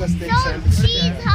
the So